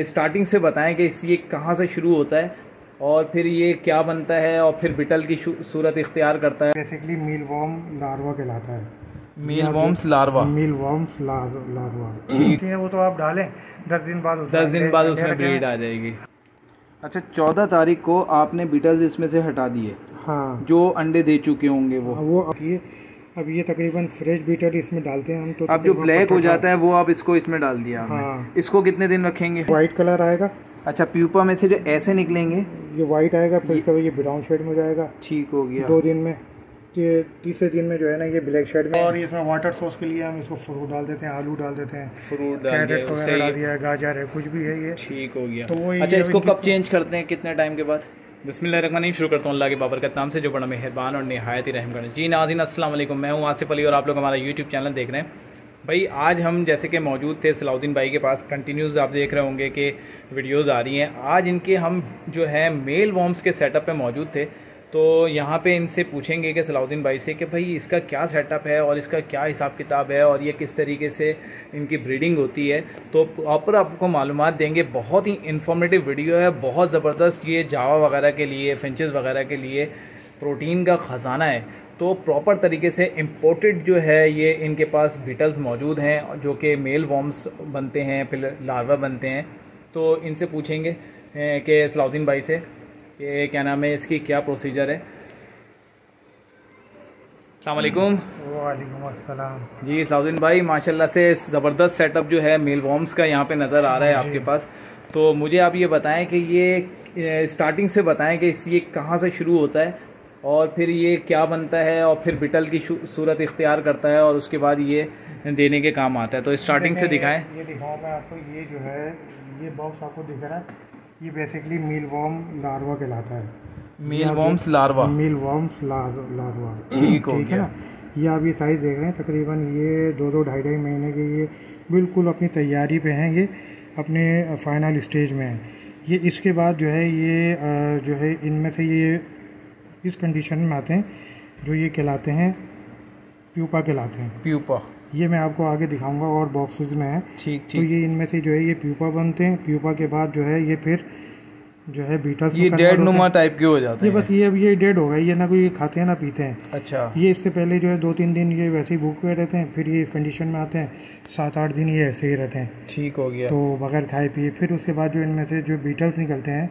Starting से बताएँ कि इस ये कहाँ से शुरू होता है और फिर ये क्या बनता है और फिर बिटल की सूरत इख्तियार करता है। बेसिकली मील वॉर्म लार्वा कहलाता है। Meal worms larva meal worms larva ठीक। है वो तो आप डालें दस दिन बाद उसमें दस दिन बाद उसमें ब्रीड आ जाएगी। अच्छा चौदह तारीख को आपने बीटल्स इसमें से हटा दिए। हाँ। जो अंडे दे चुके होंगे वो। वो अब ये अब ये तकरीबन फ्रेश बीटर इसमें डालते हैं हम तो अब जो ब्लैक हो जाता है वो आप इसको इसमें डाल दिया हाँ। इसको कितने दिन रखेंगे? वाइट कलर आएगा। अच्छा प्यूपा में से जो ऐसे निकलेंगे? ये वाइट आएगा फिर इसका ये ब्राउन शेड में हो जाएगा। ठीक हो गया। दो दिन में। ये तीसरे दिन में जो है ना ये ब्लैक शेड में। और इसमें वाटर सॉस के लिए हम इसको फ्रूट डाल देते हैं आलू डाल देते हैं। फ्रूट डाल दिया डाल दिया है गाजर है कुछ भी है ये। ठीक हो गया। तो वो अच्छा इसको कब चेंज करते हैं कितने टाइम के बाद? बिस्मिल्लाह शुरू करता हूँ अल्लाह के बाबर का नाम से जो बड़ा मेहरबान और नहायत ही रहम करें जी नाजीन वालेकुम मैं हूँ आसिफ अली और आप लोग हमारा यूट्यूब चैनल देख रहे हैं। भाई, आज हम जैसे कि मौजूद थे सलाउद्दीन भाई के पास कंटिन्यूज़ आप देख रहे होंगे कि वीडियोज़ आ रही हैं। आज इनके हम जो है मेल वॉम्स के सेटअप पर मौजूद थे। तो यहाँ पे इनसे पूछेंगे कि सलाउद्दीन भाई से कि भाई इसका क्या सेटअप है और इसका क्या हिसाब किताब है और ये किस तरीके से इनकी ब्रीडिंग होती है। तो प्रॉपर आपको मालूम देंगे, बहुत ही इन्फॉर्मेटिव वीडियो है, बहुत ज़बरदस्त ये जावा वगैरह के लिए फिंचेस वगैरह के लिए प्रोटीन का ख़जाना है। तो प्रॉपर तरीके से इम्पोर्टेड जो है ये इनके पास बीटल्स मौजूद हैं, जो कि मेल वॉम्स बनते हैं, फिर लार्वा बनते हैं। तो इनसे पूछेंगे कि सलाउद्दीन भाई से। कि क्या नाम है इसकी क्या प्रोसीजर है? अलैक्म वालेकुम। अस्सलाम। जी सलाउद्दीन भाई माशाल्लाह से ज़बरदस्त सेटअप जो है मेल वॉर्म्स का यहाँ पे नज़र आ रहा है आपके पास। तो मुझे आप ये बताएँ कि ये स्टार्टिंग से बताएँ कि इस ये कहाँ से शुरू होता है और फिर ये क्या बनता है और फिर बिटल की सूरत इख्तियार करता है और उसके बाद ये देने के काम आता है। तो स्टार्टिंग से देखें, दिखाएँ। ये दिखाऊँ मैं आपको ये जो है ये बॉक्स आपको दिख रहा है। ये बेसिकली मील वॉर्म लार्वा कहलाता है। Meal worms larva meal worms larva ठीक हो ठीक है ना? ये आप ये साइज़ देख रहे हैं तकरीबन ये दो दो ढाई ढाई महीने के ये बिल्कुल अपनी तैयारी पे हैं ये अपने फाइनल स्टेज में हैं। ये इसके बाद जो है ये जो है इनमें से ये इस कंडीशन में आते हैं जो ये कहलाते हैं प्यूपा कहलाते हैं। प्यूपा। ये मैं आपको आगे दिखाऊँगा और बॉक्सेस में है। ठीक तो ये इनमें से जो है ये प्यूपा बनते हैं। प्यूपा के बाद जो है ये फिर जो है बीटल्स ये डेड नुमा टाइप के हो जाते ये हैं। बस ये अब ये डेड होगा ये ना कोई खाते हैं ना पीते हैं। अच्छा। ये इससे पहले जो है दो तीन दिन ये वैसे ही भूखे रहते हैं फिर ये इस कंडीशन में आते हैं। सात आठ दिन ये ऐसे ही रहते हैं। ठीक हो गया। तो बगैर खाए पिए फिर उसके बाद जो इनमें से जो बीटल्स निकलते हैं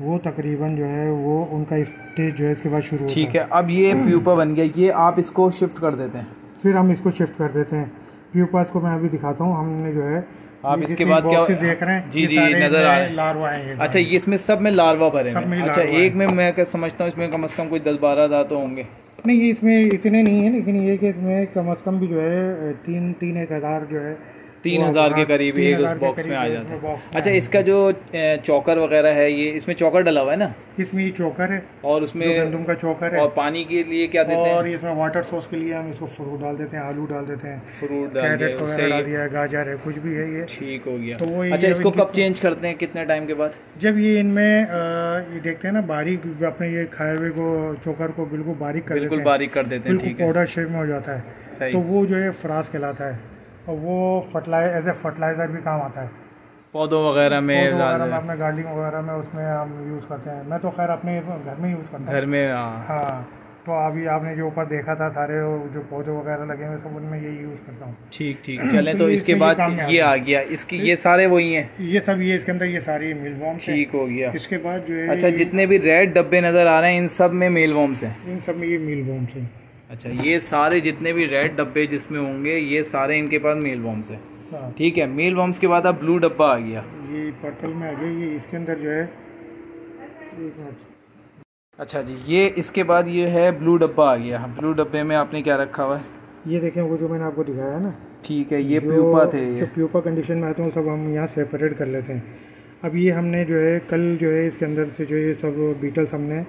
वो तकरीबन जो है वो उनका स्टेज जो है इसके बाद शुरू ठीक है। अब ये प्यूपा बन गया। ये आप इसको शिफ्ट कर देते हैं। फिर हम इसको शिफ्ट कर देते हैं। प्यूपास को मैं अभी दिखाता हूँ। हमने जो है आप इसके बाद क्या- देख रहे हैं। जी, जी, नज़र आ रहे हैं। लार्वा हैं ये अच्छा ये इसमें सब में लार्वा भरे सब हैं में अच्छा एक में मैं क्या समझता हूँ इसमें कम से कम कोई दस बारह हज़ार तो होंगे। नहीं ये इसमें इतने नहीं है लेकिन ये कि इसमें कम अज़ कम भी जो है तीन तीन एक हज़ार जो है तीन हज़ार के हाँ, करीब एक उस बॉक्स में आ जाता है। अच्छा इसका जो चौकर वगैरह है ये इसमें चौकर डला हुआ है ना? इसमें ये चोकर है और उसमें गंदम का चोकर है। और पानी के लिए क्या देते हैं? और इसमें वाटर सॉस के लिए हम इसको फ्रूट डाल देते हैं आलू डाल देते हैं। फ्रूट डाल दिया है गाजर है कुछ भी है ये। ठीक हो गया। तो वो अच्छा इसको कब चेंज करते हैं कितने टाइम के बाद? जब ये इनमें ये देखते हैं ना बारीक अपने ये खाए हुए को चोकर को बिल्कुल बारीक कर देते बिल्कुल बारीक कर देते हैं है। पाउडर शेप में हो जाता है। तो वो जो है फ्रास कहलाता है। और वो फर्टिलाइज़र एज ए फर्टिलाइज़र भी काम आता है। पौधों वगैरह में वगैरह में अपने गार्डनिंग वगैरह में उसमें हम यूज़ करते हैं। मैं तो खैर अपने घर में यूज़ करता हूँ। घर में हाँ। हाँ तो अभी आपने जो ऊपर देखा था सारे जो पौधे वगैरह लगे हुए सब उनमें यही यूज़ करता हूँ। ठीक ठीक। चलें तो तो इसके बाद ये आ गया। इसकी ये सारे वही हैं। ये सब ये इसके अंदर ये सारी मिलवॉर्म ठीक हो गया। इसके बाद जो है अच्छा जितने भी रेड डब्बे नज़र आ रहे हैं इन सब में मेल वॉर्म्स हैं। इन सब में ये मिलवॉर्म है। अच्छा ये सारे जितने भी रेड डब्बे जिसमें होंगे ये सारे इनके पास मेल वॉर्म्स हैं। हाँ। ठीक है मेल वॉर्म्स के बाद अब ब्लू डब्बा आ गया। ये पर्पल में आ गया ये इसके अंदर जो है अच्छा जी ये इसके बाद ये है ब्लू डब्बा आ गया। ब्लू डब्बे में आपने क्या रखा हुआ है? ये देखें वो जो मैंने आपको दिखाया है ना। ठीक है ये जो- प्यूपा थे जो ये प्यूपा कंडीशन में आते हैं सब हम यहाँ सेपरेट कर लेते हैं। अब ये हमने जो है कल जो है इसके अंदर से जो ये सब बीटल्स हमने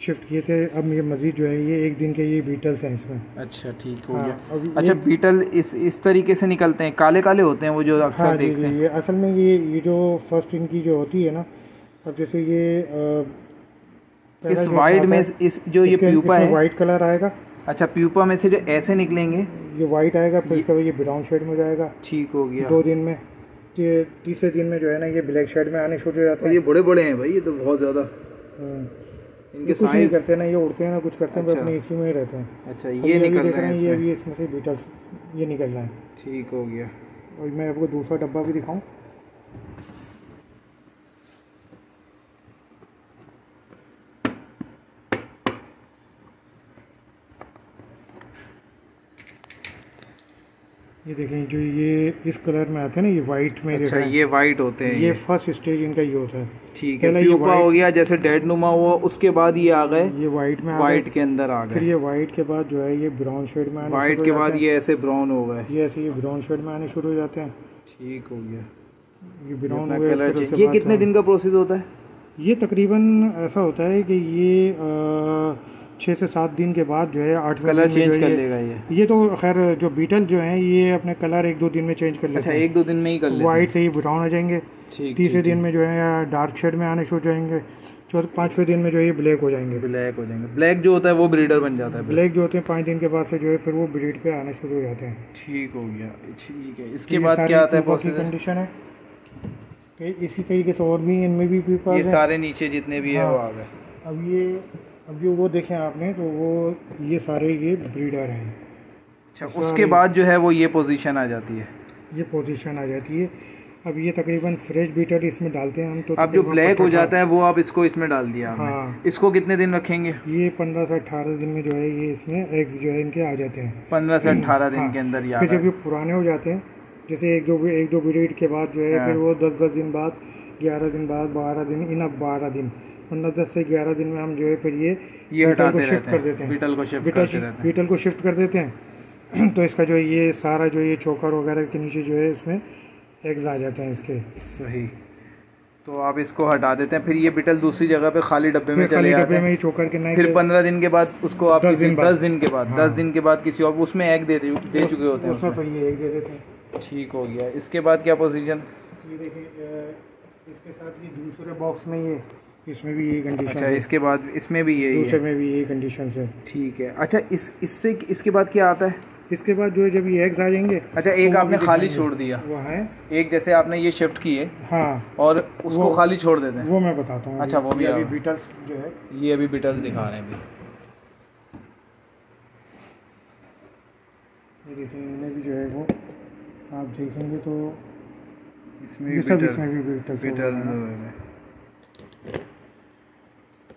शिफ्ट किए थे अब ये मज़ीद जो है ये एक दिन के ये बीटल्स हैं इसमें। अच्छा ठीक हो हाँ, गया। अब अच्छा बीटल इस इस तरीके से निकलते हैं काले काले होते हैं वो जो अक्सर हाँ देखते हैं? ये असल में ये ये जो फ़र्स्ट इनकी जो होती है ना अब जैसे ये पहला इस आता में इस जो ये प्यूपा है? वाइट कलर आएगा। अच्छा प्यूपा में से जो ऐसे निकलेंगे? ये वाइट आएगा फिर इसका ये ब्राउन शेड में जाएगा। ठीक हो गया। दो दिन में तीसरे दिन में जो है ना ये ब्लैक शेड में आने शुरू हो जाते हैं ये बड़े बड़े हैं भाई ये तो बहुत ज़्यादा। हम्म। इनके कुछ नहीं करते ना ये उड़ते हैं ना कुछ करते हैं अच्छा। अपने इसी में ही रहते हैं। अच्छा ये निकल रहे हैं ये भी इसमें से बीटल्स ये निकल रहे हैं। ठीक हो गया। और मैं आपको दूसरा डब्बा भी दिखाऊँ। ये देखें जो ये इस कलर में आते हैं ना ये वाइट में अच्छा ये वाइट होते हैं ये फ़र्स्ट स्टेज इनका ये होता है। ठीक है प्यूपा हो गया जैसे डेड नुमा हुआ उसके बाद ये आ गए ये वाइट में आ वाइट के अंदर आ गए। फिर ये वाइट के बाद जो है ये ब्राउन शेड में वाइट के बाद ये ऐसे ब्राउन हो गए। ये ऐसे ये ब्राउन शेड में आने शुरू हो जाते हैं। ठीक हो गया। ये ब्राउन ये कितने दिन का प्रोसेस होता है? ये तकरीबन ऐसा होता है कि ये छः से सात दिन के बाद जो है आठवें कलर चेंज कर लेगा ये। ये तो खैर जो बीटल जो हैं ये अपने कलर एक दो दिन में चेंज कर लेते अच्छा हैं। एक दो दिन में ही कर वाइट से ही ब्राउन हो जाएँगे। तीसरे दिन में जो है डार्क शेड में आने शुरू हो जाएँगे। चौथे पाँचवें दिन में जो है ब्लैक हो जाएँगे। ब्लैक हो जाएँगे। ब्लैक जो होता है वो ब्रीडर बन जाता है ब्लैक जो होते हैं पाँच दिन के बाद से जो है फिर वो ब्रीड पे आने शुरू हो जाते हैं। ठीक हो गया। ठीक है। इसके बाद क्या आता है कंडीशन है। इसी तरीके से और भी इनमें भी ये सारे नीचे जितने भी है हाँ। वो आ गए। अब ये अब जो वो देखें आपने तो वो ये सारे ये ब्रीडर हैं। अच्छा उसके बाद जो है वो ये पोजीशन आ जाती है। ये पोजीशन आ जाती है। अब ये तकरीबन फ्रेश बीटर इसमें डालते हैं हम तो अब जो ब्लैक हो जाता है वो आप इसको इसमें डाल दिया हाँ। इसको कितने दिन रखेंगे? ये पंद्रह से अठारह दिन में जो है ये इसमें एग्स जो है इनके आ जाते हैं। पंद्रह से अट्ठारह दिन हाँ। के अंदर ये फिर जब ये पुराने हो जाते हैं जैसे एक दो एक दो ब्रीड के बाद जो है हाँ। फिर वो दस दस दिन बाद ग्यारह दिन बाद बारह दिन इन अब बारह दिन। पंद्रह दस से ग्यारह दिन में हम जो है फिर ये ये बीटल को शिफ्ट कर देते हैं। हैं बीटल को शिफ्ट बीटल करते रहते हैं। बीटल को शिफ्ट कर देते हैं। तो इसका जो ये सारा जो ये चोकर वगैरह के नीचे जो है इसमें एग्स आ जाते हैं इसके। सही। तो आप इसको हटा देते हैं फिर ये बिटल दूसरी जगह पे खाली डब्बे में चले जाते में हैं। ही चोकर के फिर पंद्रह दिन के बाद उसको आप दस दिन दस दिन के बाद हाँ। दस दिन के बाद किसी और उसमें एग दे दे दे चुके होते हैं। तो ये एक दे देते हैं। ठीक हो गया। इसके बाद क्या पोजीशन ये देखिए इसके साथ ये दूसरे बॉक्स में ये इसमें भी यही कंडीशन अच्छा है। इसके बाद इसमें भी यही दूसरे में भी यही कंडीशन है। ठीक है। अच्छा इस इससे इसके बाद क्या आता है? इसके बाद जो है जब ये एग्स आ जाएँगे अच्छा एक वो आपने खाली छोड़ दिया। वो है। एक जैसे आपने ये शिफ्ट किए हाँ और उसको वो- खाली छोड़ देते हैं। वो मैं बताता हूँ। अच्छा, वो भी अभी बीटल्स जो है। ये अभी बिटल दिखा रहे हैं अभी। ये इनमें भी जो है वो आप देखेंगे तो इसमें सब इसमें भी बीटल्स हो बिटल गए हैं।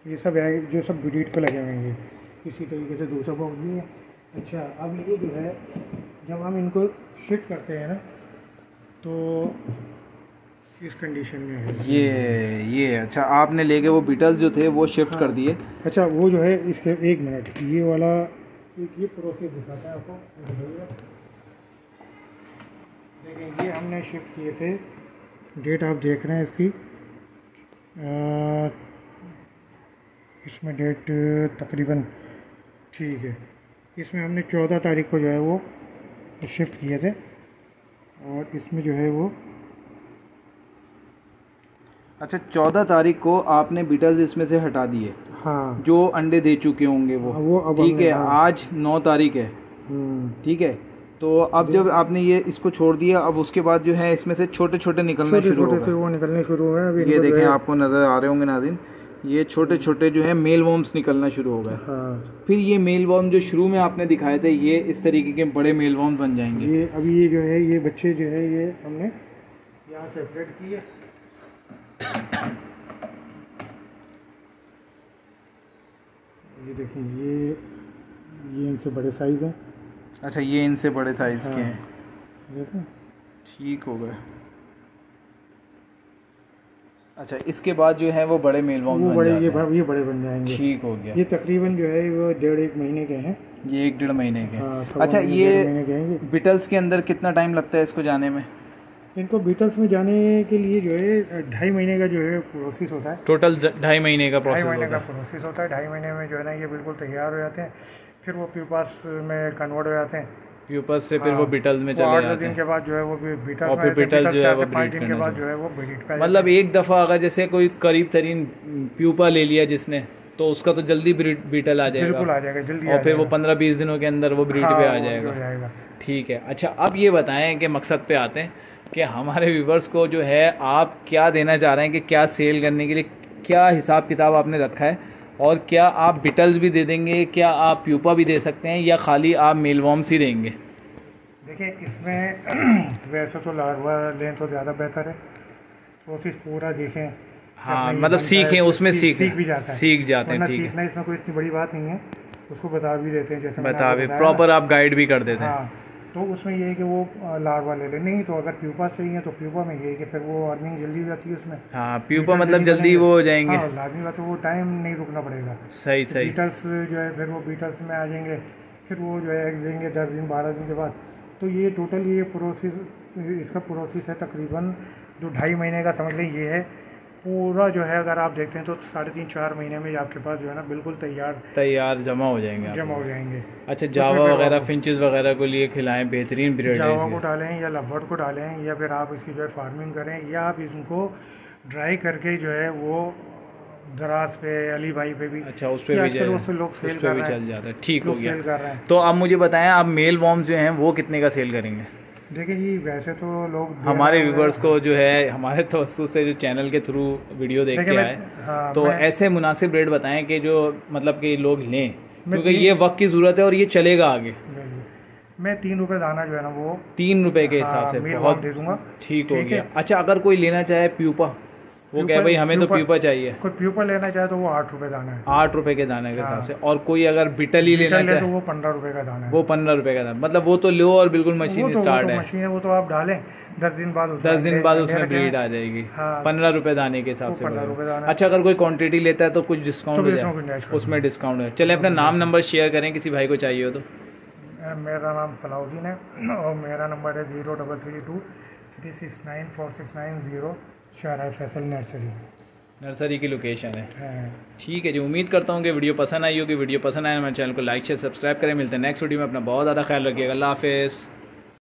ये सब है जो सब ब्रीड पे लगे हुए हैं ये। इसी तरीके से दूसरा बॉक्स भी है अच्छा अब ये जो है जब हम इनको शिफ्ट करते हैं ना तो इस कंडीशन में है? ये ये अच्छा आपने लेके वो बिटल्स जो थे वो शिफ्ट हाँ, कर दिए। अच्छा वो जो है इसके एक मिनट ये वाला एक ये प्रोसेस दिखाता है आपको। देखिए ये हमने शिफ्ट किए थे। डेट आप देख रहे हैं इसकी अ, इसमें डेट तकरीबन ठीक है। इसमें हमने चौदह तारीख को जो है वो शिफ्ट किए थे और इसमें जो है वो अच्छा चौदह तारीख को आपने बिटल्स इसमें से हटा दिए। हाँ। जो अंडे दे चुके होंगे वो। वो अब ठीक है हाँ। आज नौ तारीख है। हम्म, ठीक है तो अब जब आपने ये इसको छोड़ दिया अब उसके बाद जो है इसमें से छोटे छोटे निकलने शुरू हो गए। वो निकलने शुरू हुए ये देखें आपको नज़र आ रहे होंगे नाजिन। ये छोटे छोटे जो है मेल वॉर्म्स निकलना शुरू हो गए। हाँ। फिर ये मेल वॉर्म जो शुरू में आपने दिखाए थे ये इस तरीके के बड़े मेल वॉर्म बन जाएँगे। ये अभी ये जो है ये बच्चे जो है ये हमने यहाँ सेपरेट किए। ये देखिए ये ये इनसे बड़े साइज़ हैं। अच्छा ये इनसे बड़े साइज़ हाँ। के हाँ। हैं। देखो। ठीक हो गए। अच्छा इसके बाद जो है वो बड़े मेल वो बड़े ये। ये बड़े बन जाएँगे। ठीक हो गया। ये तकरीबन जो है वो डेढ़ एक महीने के हैं। ये एक डेढ़ महीने के हाँ, अच्छा ये डेढ़ के ये बिटल्स के अंदर कितना टाइम लगता है इसको जाने में? इनको बीटल्स में जाने के लिए जो है ढाई महीने का जो है प्रोसेस होता है। टोटल ढाई महीने का ढाई महीने का प्रोसेस होता है। ढाई महीने में जो है ना ये बिल्कुल तैयार हो जाते हैं। फिर वो प्यूपास में कन्वर्ट हो जाते हैं। प्यूपस से फिर हाँ, वो बिटल्स में चले जाते दिन हैं। के बाद जो है वो बीटल्स और फिर हैं, beetles जो है वो breed दिन के बाद जो है वो ब्रीड पे मतलब एक दफ़ा अगर जैसे कोई करीब तरीन प्यूपा ले लिया जिसने तो उसका तो जल्दी बीटल आ हैं। बिल्कुल जाएगा आ जाएगा जल्दी और फिर वो पंद्रह बीस दिनों के अंदर वो ब्रीड हाँ, पे आ जाएगा। जाएगा। ठीक है। अच्छा अब ये बताएँ कि मकसद पे आते हैं कि हमारे व्यूवर्स को जो है आप क्या देना चाह रहे हैं कि क्या सेल करने के लिए क्या हिसाब किताब आपने रखा है? और क्या आप बिटल्स भी दे देंगे क्या आप प्यूपा भी दे सकते हैं या खाली आप मेलवॉर्म्स ही देंगे? देखिए इसमें वैसे तो लार्वा लें तो ज़्यादा बेहतर है। कोशिश पूरा देखें हाँ मतलब सीखें उसमें सीख सीख भी जाता है। सीख जाते हैं ठीक है। इसमें कोई इतनी बड़ी बात नहीं है उसको बता भी देते हैं जैसे बता भी प्रॉपर आप गाइड भी कर देते हैं। हाँ तो उसमें ये है कि वो लार्वा ले ले। नहीं तो अगर प्यूपा चाहिए तो प्यूपा में ये है कि फिर वो अर्निंग जल्दी हो जाती है उसमें। हाँ प्यूपा मतलब जल्दी वो हो जाएँगे। हाँ लाजमी बात है वो टाइम नहीं रुकना पड़ेगा। सही तो सही। बीटल्स जो है फिर वो बीटल्स में आ जाएँगे। फिर वो जो है एग देंगे दस दिन बारह दिन के बाद। तो ये टोटल ये प्रोसेस इसका प्रोसेस है तकरीबन जो ढाई महीने का समझ लें ये है। पूरा जो है अगर आप देखते हैं तो साढ़े तीन चार महीने में आपके पास जो है ना बिल्कुल तैयार तैयार जमा हो जाएँगे जमा हो जाएँगे। अच्छा जावा वगैरह फिंचेस वगैरह को लिए खिलाएँ बेहतरीन ब्रीड जावा को डालें या लवर्ड को डालें या फिर आप इसकी जो है फ़ार्मिंग करें या आप इनको ड्राई करके जो है वो दराज पे अली भाई पे भी अच्छा उस पर भी उससे लोग सेल कर रहे हैं। जाता है। ठीक हो गया। तो आप मुझे बताएँ आप मेल वॉर्म्स जो हैं वो कितने का सेल करेंगे? देखिए जी वैसे तो लोग हमारे व्यूवर्स को जो है हमारे तवस्सु से जो चैनल के थ्रू वीडियो देख के आए। हाँ, तो ऐसे मुनासिब रेट बताएँ कि जो मतलब कि लोग लें क्योंकि ये वक्त की ज़रूरत है और ये चलेगा आगे। मैं तीन रुपए दाना जो है ना वो तीन रुपए के हिसाब हाँ, से बहुत दे दूँगा। ठीक हो गया। अच्छा अगर कोई लेना चाहे प्यूपा? वो कहे भाई हमें तो प्यूपा- प्यूपा चाहिए। कोई प्यूपर लेना चाहे तो वो आठ रुपए दाना है। आठ रुपए के दाने के हिसाब हाँ। से। और कोई अगर बिटल ही लेना चाहे तो वो पंद्रह रुपए का दाना है। वो पंद्रह रुपए का दाना। मतलब वो तो लो और बिल्कुल मशीन तो- स्टार्ट तो है। मशीन है वो तो आप डालें। दस दिन बाद दस दिन बाद उसमें ब्रीड आ जाएगी। हाँ। पंद्रह रुपए दाने के हिसाब तो से 15 बोलो। रुपए दाना। अच्छा अगर कोई क्वांटिटी लेता है तो कुछ डिस्काउंट तो उसमें डिस्काउंट है। चले अपना नाम नंबर शेयर करें किसी भाई को चाहिए हो तो। मेरा नाम सलाउद्दीन है। और मेरा नंबर है zero double three two three six nine four six nine zero Shara Faisal nursery. Nursery की लोकेशन है। है। ठीक है जी उम्मीद करता हूँ कि वीडियो पसंद आई होगी। वीडियो पसंद आए हमारे चैनल को लाइक शेयर सब्सक्राइब करें। मिलते हैं नेक्स्ट वीडियो में। अपना बहुत ज़्यादा ख्याल रखिएगा। अल्लाह हाफिज़।